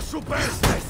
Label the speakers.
Speaker 1: Posso!